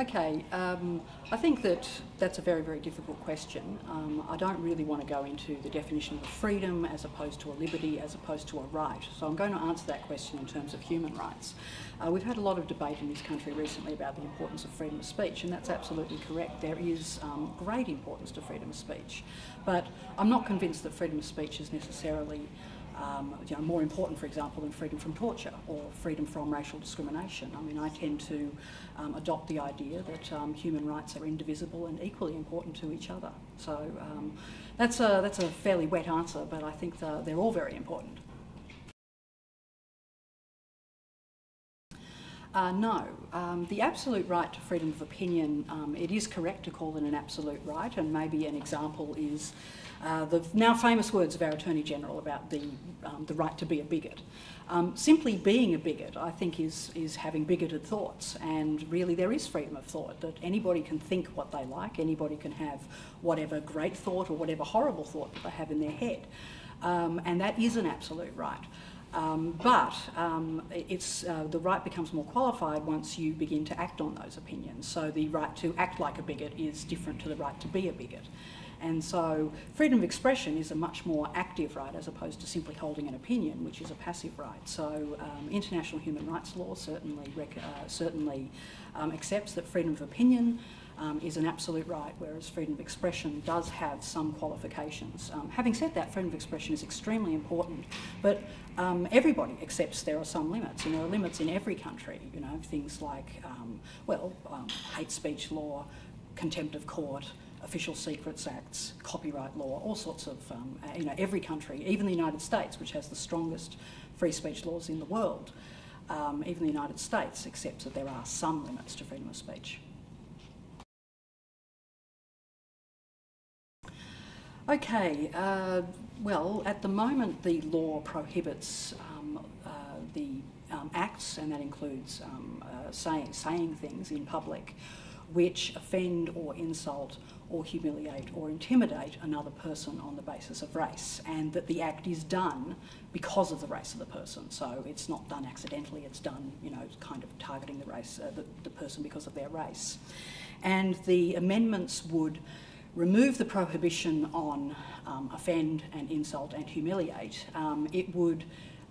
Okay, um, I think that that's a very, very difficult question. Um, I don't really want to go into the definition of freedom as opposed to a liberty, as opposed to a right. So I'm going to answer that question in terms of human rights. Uh, we've had a lot of debate in this country recently about the importance of freedom of speech, and that's absolutely correct. There is um, great importance to freedom of speech, but I'm not convinced that freedom of speech is necessarily um, you know, more important, for example, than freedom from torture or freedom from racial discrimination. I mean, I tend to um, adopt the idea that um, human rights are indivisible and equally important to each other. So um, that's, a, that's a fairly wet answer, but I think the, they're all very important. Uh, no. Um, the absolute right to freedom of opinion, um, it is correct to call it an absolute right, and maybe an example is uh, the now famous words of our Attorney General about the, um, the right to be a bigot. Um, simply being a bigot, I think, is, is having bigoted thoughts, and really there is freedom of thought, that anybody can think what they like, anybody can have whatever great thought or whatever horrible thought that they have in their head, um, and that is an absolute right. Um, but um, it's, uh, the right becomes more qualified once you begin to act on those opinions. So the right to act like a bigot is different to the right to be a bigot. And so freedom of expression is a much more active right as opposed to simply holding an opinion, which is a passive right. So um, international human rights law certainly, uh, certainly um, accepts that freedom of opinion um, is an absolute right, whereas freedom of expression does have some qualifications. Um, having said that, freedom of expression is extremely important, but um, everybody accepts there are some limits, and there are limits in every country. You know, things like, um, well, um, hate speech law, contempt of court, official secrets acts, copyright law, all sorts of, um, uh, you know, every country, even the United States, which has the strongest free speech laws in the world, um, even the United States accepts that there are some limits to freedom of speech. Okay, uh, well, at the moment the law prohibits um, uh, the um, acts, and that includes um, uh, saying, saying things in public which offend or insult or humiliate or intimidate another person on the basis of race, and that the act is done because of the race of the person. So it's not done accidentally, it's done, you know, kind of targeting the race, uh, the, the person because of their race. And the amendments would remove the prohibition on um, offend and insult and humiliate, um, it would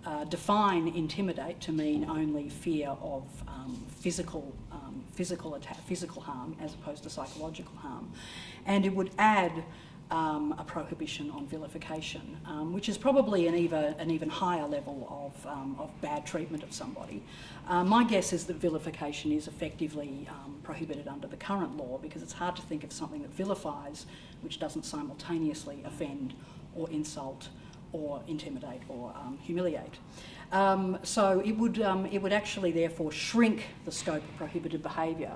uh, define intimidate to mean only fear of um, physical, um, physical, attack, physical harm as opposed to psychological harm. And it would add um, a prohibition on vilification, um, which is probably an even, an even higher level of, um, of bad treatment of somebody. Uh, my guess is that vilification is effectively um, prohibited under the current law because it's hard to think of something that vilifies which doesn't simultaneously offend or insult or intimidate or um, humiliate. Um, so it would, it would actually therefore shrink the scope of prohibited behaviour.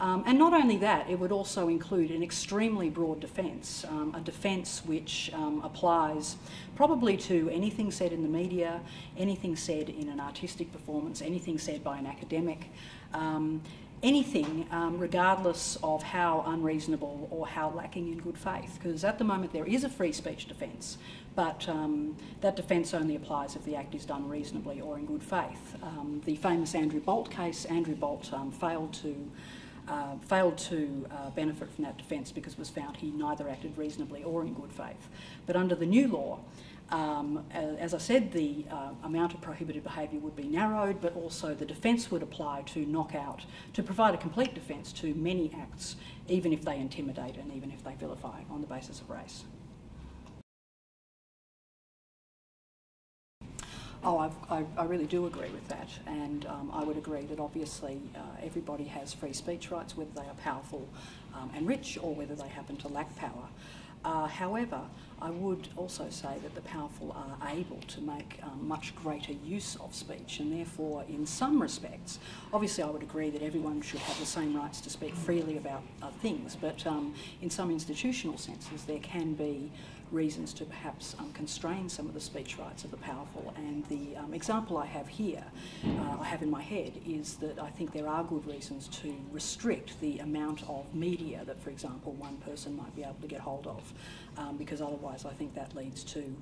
Um, and not only that, it would also include an extremely broad defence, um, a defence which um, applies probably to anything said in the media, anything said in an artistic performance, anything said by an academic, um, anything um, regardless of how unreasonable or how lacking in good faith. Because at the moment there is a free speech defence, but um, that defence only applies if the act is done reasonably or in good faith. the famous Andrew Bolt case, Andrew Bolt failed to uh, failed to uh, benefit from that defence because it was found he neither acted reasonably or in good faith. But under the new law, um, as I said, the uh, amount of prohibited behaviour would be narrowed, but also the defence would apply to knock out, to provide a complete defence to many acts, even if they intimidate and even if they vilify on the basis of race. Oh, I, I really do agree with that, and um, I would agree that obviously uh, everybody has free speech rights, whether they are powerful um, and rich or whether they happen to lack power. Uh, however, I would also say that the powerful are able to make um, much greater use of speech, and therefore, in some respects, obviously, I would agree that everyone should have the same rights to speak freely about uh, things, but um, in some institutional senses, there can be reasons to perhaps um, constrain some of the speech rights of the powerful. And the um, example I have here, uh, I have in my head, is that I think there are good reasons to restrict the amount of media that, for example, one person might be able to get hold of, um, because otherwise I think that leads to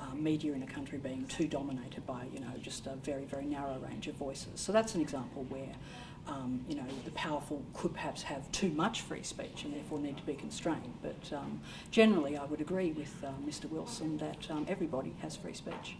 um, media in a country being too dominated by, you know, just a very, very narrow range of voices. So that's an example where um, you know, the powerful could perhaps have too much free speech and therefore need to be constrained. But um, generally, I would agree with uh, Mr. Wilson that um, everybody has free speech.